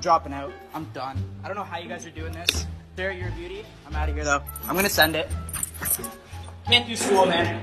I'm dropping out. I'm done. I don't know how you guys are doing this. There, your beauty. I'm out of here though. I'm gonna send it. Can't do school, man.